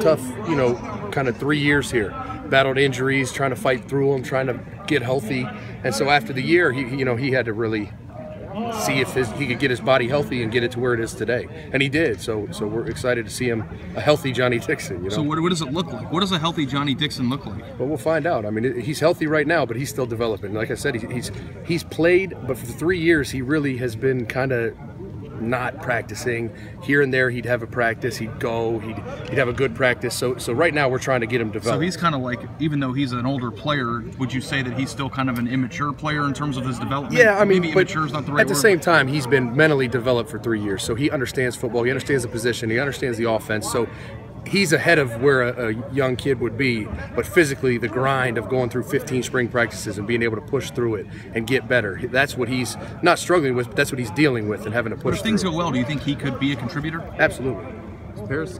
tough, you know, kind of three years here. Battled injuries, trying to fight through them, trying to get healthy, and so after the year, he, you know, he had to really see if his, he could get his body healthy and get it to where it is today, and he did. So, so we're excited to see him a healthy Johnnie Dixon. You know, So what, what does it look like? What does a healthy Johnnie Dixon look like? Well, we'll find out. I mean, he's healthy right now, but he's still developing. Like I said, he's he's, he's played, but for three years, he really has been kind of not practicing. Here and there, he'd have a practice, he'd go, he'd he'd have a good practice. So so right now, we're trying to get him developed. So he's kind of like, even though he's an older player, would you say that he's still kind of an immature player in terms of his development? yeah, I mean, maybe immature is not the right at the word. same time, he's been mentally developed for three years, so he understands football. He understands the position. He understands the offense. So he's ahead of where a, a young kid would be. But physically, the grind of going through 15 spring practices and being able to push through it and get better—that's what he's not struggling with. But that's what he's dealing with and having to But push if things through. go well, do you think he could be a contributor? Absolutely. Paris